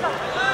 Go.